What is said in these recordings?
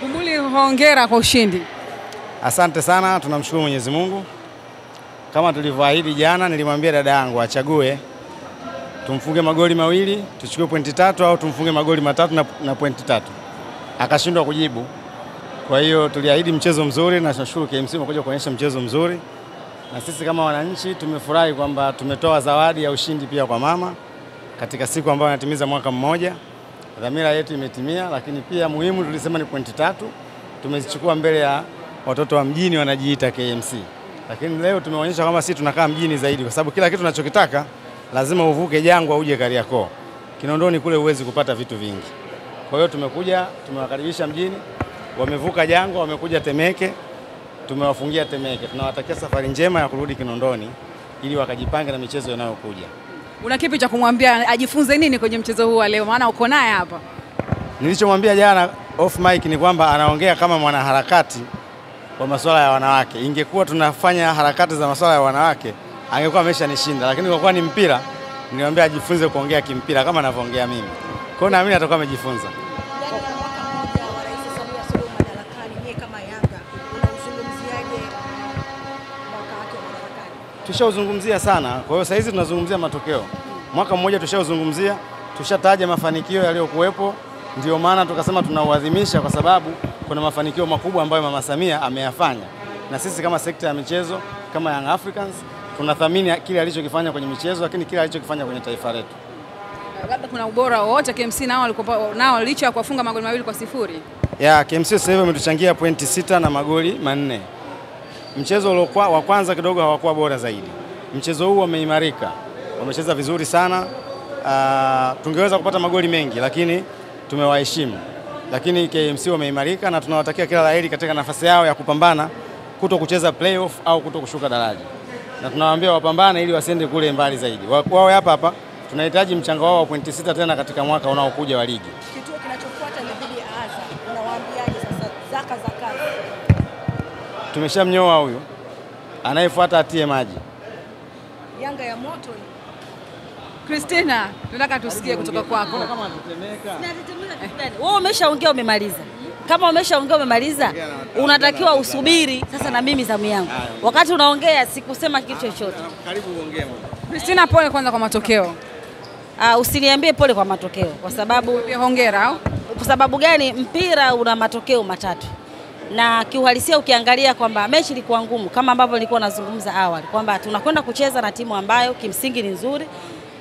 Bumbuli, hongera kwa ushindi. Asante sana, tunamshukuru Mwenyezi Mungu. Kama tulivyoahidi jana, nilimwambia dada yangu achague tumfunge magoli mawili tuchukue pointi tatu au tumfunge magoli matatu na, na pointi tatu. Akashindwa kujibu. Kwa hiyo tuliahidi mchezo mzuri na tunashukuru KMC umekuja kuonyesha mchezo mzuri, na sisi kama wananchi tumefurahi kwamba tumetoa zawadi ya ushindi pia kwa mama katika siku ambayo anatimiza mwaka mmoja. Dhamira yetu imetimia, lakini pia muhimu tulisema ni pointi tatu tumezichukua mbele ya watoto wa mjini wanajiita KMC, lakini leo tumeonyesha kwamba sisi tunakaa mjini zaidi, kwa sababu kila kitu tunachokitaka lazima uvuke jangwa uje Kariakoo. Kinondoni kule huwezi kupata vitu vingi. Kwa hiyo tumekuja, tumewakaribisha mjini, wamevuka jangwa, wamekuja Temeke, tumewafungia Temeke. Tunawatakia safari njema ya kurudi Kinondoni ili wakajipange na michezo inayokuja. Una kipi cha kumwambia ajifunze nini kwenye mchezo huu wa leo, maana uko naye hapa? Nilichomwambia jana off mic ni kwamba anaongea kama mwanaharakati wa masuala ya wanawake. Ingekuwa tunafanya harakati za masuala ya wanawake angekuwa ameshanishinda, lakini kwa kuwa ni mpira, niliwaambia ajifunze kuongea kimpira kama anavyoongea mimi. Kwa hiyo naamini atakuwa amejifunza. Tushauzungumzia sana, kwa hiyo sasa hizi tunazungumzia matokeo. Mwaka mmoja tushauzungumzia, tushataja mafanikio yaliyokuwepo, ndio maana tukasema tunauadhimisha kwa sababu kuna mafanikio makubwa ambayo Mama Samia ameyafanya, na sisi kama sekta ya michezo kama Young Africans tunathamini kile alichokifanya kwenye michezo, lakini kile alichokifanya kwenye taifa letu. Labda kuna ubora wowote KMC nao walikuwa nao licha ya kuwafunga magoli mawili kwa sifuri? Ya KMC sasa hivi ametuchangia pointi sita na magoli manne. Mchezo uliokuwa wa kwanza kidogo hawakuwa bora zaidi. Mchezo huu wameimarika, wamecheza vizuri sana. Uh, tungeweza kupata magoli mengi lakini tumewaheshimu, lakini KMC wameimarika na tunawatakia kila la heri katika nafasi yao ya kupambana kuto kucheza playoff au kuto kushuka daraja, na tunawaambia wapambane ili wasiende kule mbali zaidi, wawe hapa hapa. Tunahitaji mchango wao wa pointi sita tena katika mwaka unaokuja wa ligi. Tumeshamnyoa huyu, anayefuata atie maji. Yanga ya moto Kristina, Christina, tunataka tusikie kutoka kwako. Wewe umeshaongea umemaliza. Kama umeshaongea umemaliza, unatakiwa usubiri sasa na mimi zamu yangu. Wakati unaongea sikusema kitu chochote. Karibu uongee. Christina, pole kwanza kwa matokeo. Uh, usiniambie pole kwa matokeo kwa sababu hongera au? kwa sababu gani? Mpira una matokeo matatu, na kiuhalisia ukiangalia kwamba mechi ilikuwa ngumu, kama ambavyo nilikuwa nazungumza awali kwamba tunakwenda kucheza na timu ambayo kimsingi ni nzuri,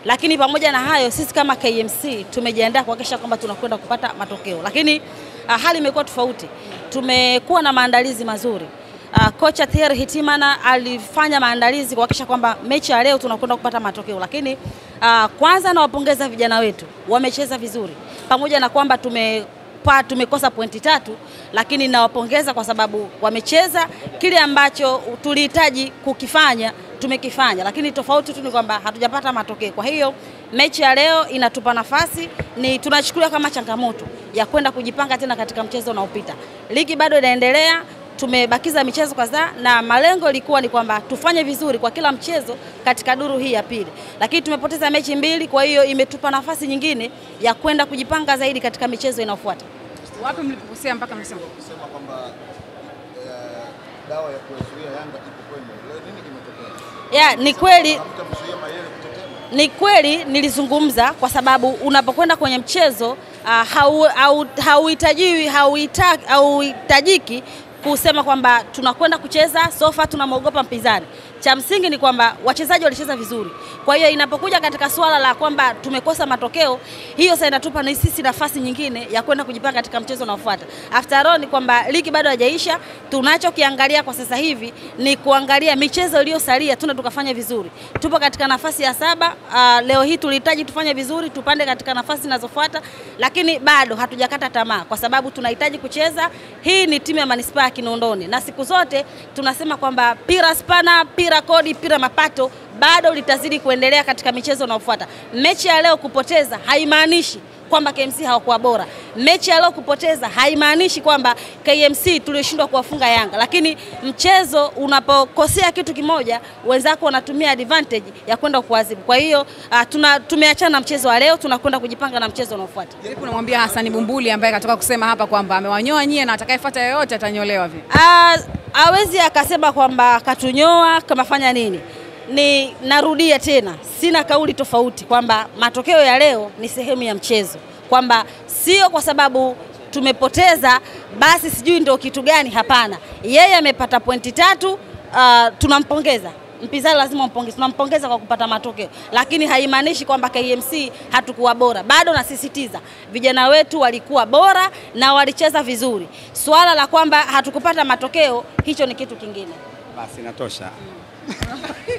lakini pamoja na hayo sisi kama KMC tumejiandaa kuhakikisha kwamba tunakwenda kupata matokeo, lakini uh, hali imekuwa tofauti. Tumekuwa na maandalizi mazuri. Uh, kocha Thierry Hitimana alifanya maandalizi kuhakikisha kwamba mechi ya leo tunakwenda kupata matokeo, lakini uh, kwanza nawapongeza vijana wetu, wamecheza vizuri pamoja na kwamba tume pa tumekosa pointi tatu, lakini nawapongeza kwa sababu wamecheza kile ambacho tulihitaji kukifanya tumekifanya, lakini tofauti tu ni kwamba hatujapata matokeo. Kwa hiyo mechi ya leo inatupa nafasi, ni tunachukulia kama changamoto ya kwenda kujipanga tena katika mchezo unaopita. Ligi bado inaendelea, tumebakiza michezo kadhaa na malengo ilikuwa ni kwamba tufanye vizuri kwa kila mchezo katika duru hii ya pili, lakini tumepoteza mechi mbili, kwa hiyo imetupa nafasi nyingine ya kwenda kujipanga zaidi katika michezo inayofuata. Wapi mlipokosea mpaka mnasema? kusema kwamba eh, dawa ya kuzuia Yanga ipo kwenu. Leo nini kimetokea? Ya, ni kweli Hamtamzuia Mayele kutetema? ni kweli nilizungumza kwa sababu unapokwenda kwenye mchezo uh, hau- hau- hauhitajiwi hauhita- hauhitajiki kusema kwamba tunakwenda kucheza sofa tunamwogopa mpinzani. Cha msingi ni kwamba wachezaji walicheza vizuri. Kwa hiyo inapokuja katika swala la kwamba tumekosa matokeo, hiyo sasa inatupa na sisi nafasi nyingine ya kwenda kujipanga katika mchezo unaofuata. After all ni kwamba ligi bado haijaisha, tunachokiangalia kwa sasa hivi ni kuangalia michezo iliyosalia, tuna tukafanya vizuri. Tupo katika nafasi ya saba. Uh, leo hii tulihitaji tufanye vizuri, tupande katika nafasi zinazofuata, lakini bado hatujakata tamaa kwa sababu tunahitaji kucheza. Hii ni timu ya manispaa Kinondoni, na siku zote tunasema kwamba pira spana, pira kodi, pira mapato bado litazidi kuendelea katika michezo inayofuata. Mechi ya leo kupoteza haimaanishi kwamba KMC hawakuwa bora. Mechi ya leo kupoteza haimaanishi kwamba KMC tulioshindwa kuwafunga Yanga, lakini mchezo unapokosea kitu kimoja, wenzako wanatumia advantage ya kwenda kuadhibu. Kwa hiyo uh, tuna tumeachana na mchezo wa leo, tunakwenda kujipanga na mchezo unaofuata. Vipi unamwambia Hassan Bumbuli ambaye katoka kusema hapa kwamba amewanyoa nyie na atakayefuata yoyote atanyolewa vipi? Ah, hawezi akasema kwamba katunyoa kamafanya nini. Ni narudia tena, sina kauli tofauti kwamba matokeo ya leo ni sehemu ya mchezo, kwamba sio kwa sababu tumepoteza basi sijui ndio kitu gani. Hapana, yeye amepata pointi tatu. Uh, tunampongeza mpinzani, lazima umpongeze, tunampongeza kwa kupata matokeo, lakini haimaanishi kwamba KMC hatukuwa bora. Bado nasisitiza vijana wetu walikuwa bora na walicheza vizuri. Swala la kwamba hatukupata matokeo, hicho ni kitu kingine. Basi inatosha.